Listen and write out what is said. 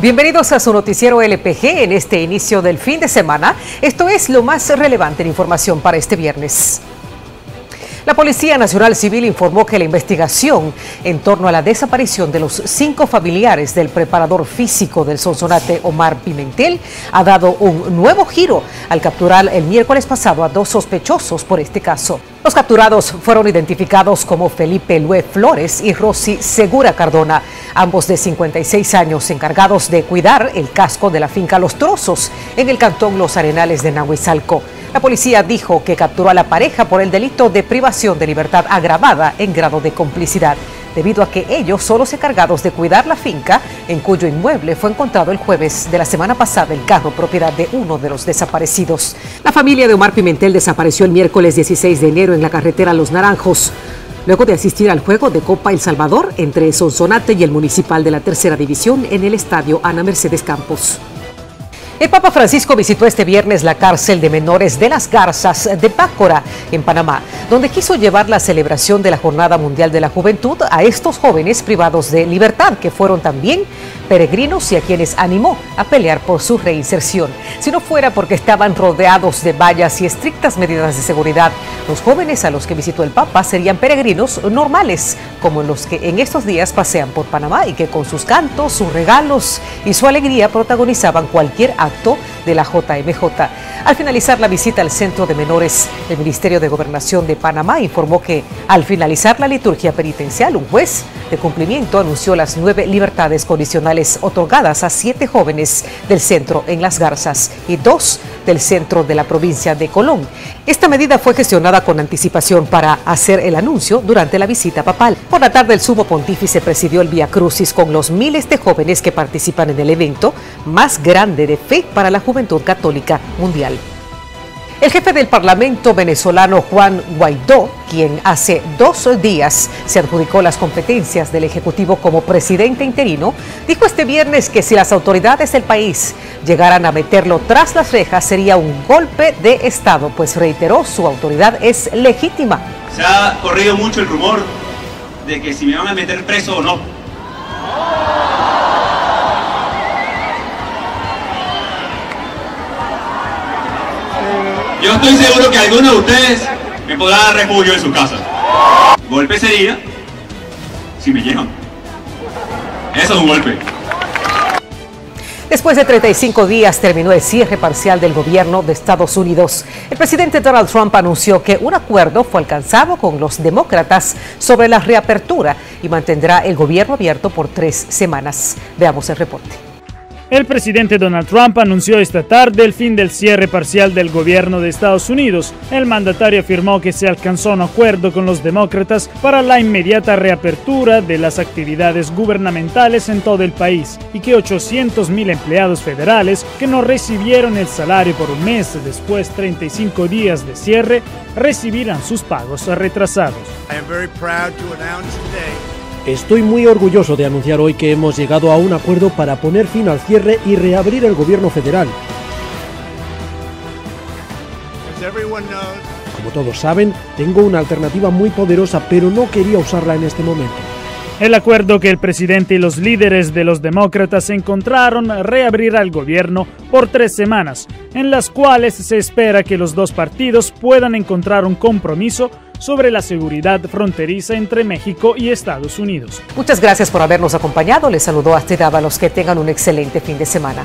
Bienvenidos a su noticiero LPG en este inicio del fin de semana. Esto es lo más relevante en información para este viernes. La Policía Nacional Civil informó que la investigación en torno a la desaparición de los cinco familiares del preparador físico del Sonsonate Omar Pimentel ha dado un nuevo giro al capturar el miércoles pasado a dos sospechosos por este caso. Los capturados fueron identificados como Felipe Lue Flores y Rosy Segura Cardona, ambos de 56 años encargados de cuidar el casco de la finca Los Trozos en el cantón Los Arenales de Nahuizalco. La policía dijo que capturó a la pareja por el delito de privación de libertad agravada en grado de complicidad, debido a que ellos son los encargados de cuidar la finca en cuyo inmueble fue encontrado el jueves de la semana pasada el carro propiedad de uno de los desaparecidos. La familia de Omar Pimentel desapareció el miércoles 16 de enero en la carretera Los Naranjos. Luego de asistir al juego de Copa El Salvador entre Sonsonate y el Municipal de la Tercera División en el estadio Ana Mercedes Campos. El Papa Francisco visitó este viernes la cárcel de menores de las Garzas de Pácora, en Panamá, donde quiso llevar la celebración de la Jornada Mundial de la Juventud a estos jóvenes privados de libertad, que fueron también peregrinos y a quienes animó a pelear por su reinserción. Si no fuera porque estaban rodeados de vallas y estrictas medidas de seguridad, los jóvenes a los que visitó el Papa serían peregrinos normales, como los que en estos días pasean por Panamá y que con sus cantos, sus regalos y su alegría protagonizaban cualquier acto de la JMJ. Al finalizar la visita al Centro de Menores, el Ministerio de Gobernación de Panamá informó que al finalizar la liturgia penitencial, un juez de cumplimiento anunció las nueve libertades condicionales otorgadas a siete jóvenes del centro en Las Garzas y dos del centro de la provincia de Colón. Esta medida fue gestionada con anticipación para hacer el anuncio durante la visita papal. Por la tarde, el sumo pontífice presidió el Via Crucis con los miles de jóvenes que participan en el evento más grande de fe para la juventud católica mundial. El jefe del Parlamento venezolano Juan Guaidó, quien hace dos días se adjudicó las competencias del Ejecutivo como presidente interino, dijo este viernes que si las autoridades del país llegaran a meterlo tras las rejas sería un golpe de Estado, pues reiteró su autoridad es legítima. Se ha corrido mucho el rumor de que si me van a meter preso o no. Yo estoy seguro que alguno de ustedes me podrá dar refugio en su casa. Golpe sería si me llevan. Eso es un golpe. Después de 35 días terminó el cierre parcial del gobierno de Estados Unidos. El presidente Donald Trump anunció que un acuerdo fue alcanzado con los demócratas sobre la reapertura y mantendrá el gobierno abierto por tres semanas. Veamos el reporte. El presidente Donald Trump anunció esta tarde el fin del cierre parcial del gobierno de Estados Unidos. El mandatario afirmó que se alcanzó un acuerdo con los demócratas para la inmediata reapertura de las actividades gubernamentales en todo el país y que 800.000 empleados federales que no recibieron el salario por un mes después de 35 días de cierre recibirán sus pagos retrasados. Estoy muy orgulloso de anunciar hoy que hemos llegado a un acuerdo para poner fin al cierre y reabrir el gobierno federal. Como todos saben, tengo una alternativa muy poderosa, pero no quería usarla en este momento. El acuerdo que el presidente y los líderes de los demócratas encontraron reabrirá el gobierno por tres semanas, en las cuales se espera que los dos partidos puedan encontrar un compromiso sobre la seguridad fronteriza entre México y Estados Unidos. Muchas gracias por habernos acompañado. Les saludó Astrid Ábalos. Que tengan un excelente fin de semana.